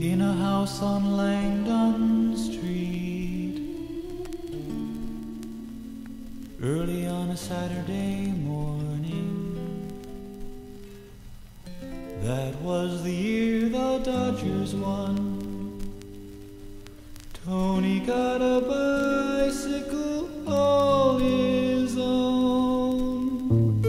In a house on Langdon Street, early on a Saturday morning. That was the year the Dodgers won. Tony got a bicycle all his own.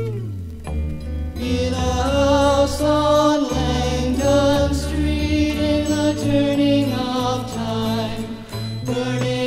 In a house on Langdon Street, in the turning of time, burning.